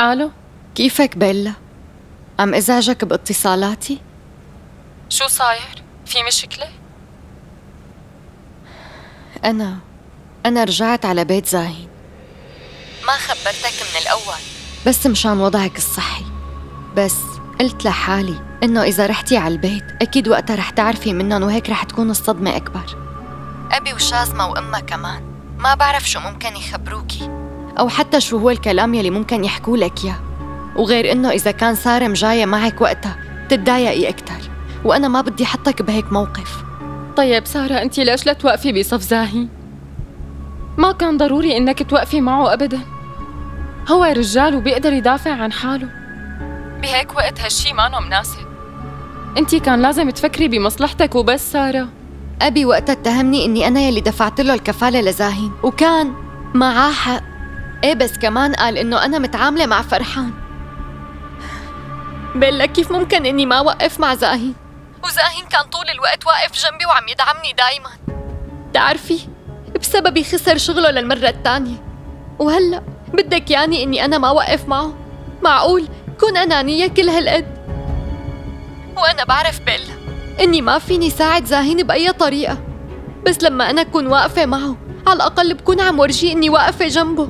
ألو كيفك بيلا؟ عم إزعجك باتصالاتي؟ شو صاير؟ في مشكلة؟ أنا أنا رجعت على بيت زاهين ما خبرتك من الأول بس مشان وضعك الصحي بس قلت لحالي إنه إذا رحتي على البيت أكيد وقتها رح تعرفي منهم وهيك رح تكون الصدمة أكبر أبي وشازمة وأمها كمان ما بعرف شو ممكن يخبروكي أو حتى شو هو الكلام يلي ممكن يحكوا لك إياه. وغير إنه إذا كان سارة جاية معك وقتها تتضايقي أكتر. وأنا ما بدي حطك بهيك موقف. طيب سارة أنت ليش لا توقفي بصف زاهي؟ ما كان ضروري إنك توقفي معه أبدا. هو رجال وبيقدر يدافع عن حاله. بهيك وقت هالشي مانو مناسب انت كان لازم تفكري بمصلحتك وبس سارة. أبي وقتها اتهمني إني أنا يلي دفعت له الكفالة لزاهين وكان معاه حق إيه بس كمان قال إنه أنا متعاملة مع فرحان. بيلا كيف ممكن إني ما وقف مع زاهين وزاهين كان طول الوقت واقف جنبي وعم يدعمني دايما. تعرفي بسببي خسر شغله للمرة الثانية وهلأ بدك يعني إني أنا ما وقف معه؟ معقول؟ كون أنانية كل هالقد؟ وأنا بعرف بيلا إني ما فيني ساعد زاهين بأي طريقة. بس لما أنا أكون واقفة معه على الأقل بكون عم ورجيه إني واقفة جنبه.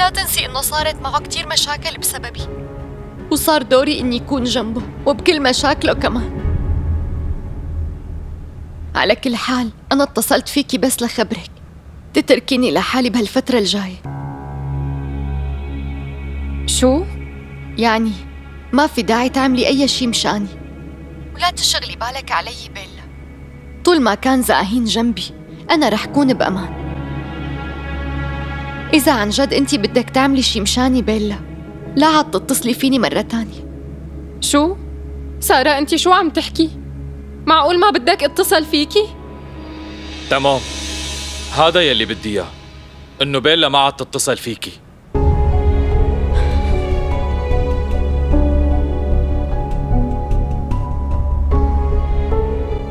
لا تنسي إنه صارت معه كتير مشاكل بسببي. وصار دوري إني أكون جنبه وبكل مشاكله كمان. على كل حال أنا اتصلت فيكي بس لخبرك. تتركيني لحالي بهالفترة الجاية. شو؟ يعني ما في داعي تعملي أي شي مشاني. ولا تشغلي بالك علي بيلا. طول ما كان زاهين جنبي أنا رح كون بأمان. إذا عن جد أنت بدك تعملي شي مشاني بيلا لا عاد تتصلي فيني مرة تانية شو؟ سارة أنت شو عم تحكي؟ معقول ما بدك اتصل فيكي؟ تمام هذا يلي بدي إياه إنه بيلا ما عاد تتصل فيكي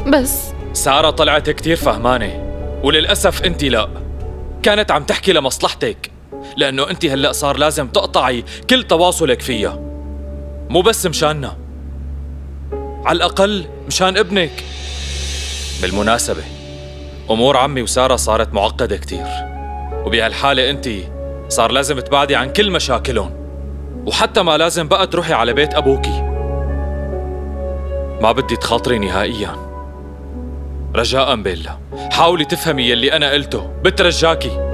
بس سارة طلعت كتير فهمانة وللأسف انت لا كانت عم تحكي لمصلحتك لأنه أنت هلأ صار لازم تقطعي كل تواصلك فيها. مو بس مشاننا على الأقل مشان ابنك. بالمناسبة أمور عمي وسارة صارت معقدة كتير. وبهالحالة أنت صار لازم تبعدي عن كل مشاكلهم. وحتى ما لازم بقى تروحي على بيت أبوكي. ما بدي تخاطري نهائياً. رجاء بيلا. حاولي تفهمي يلي أنا قلته. بترجاكي.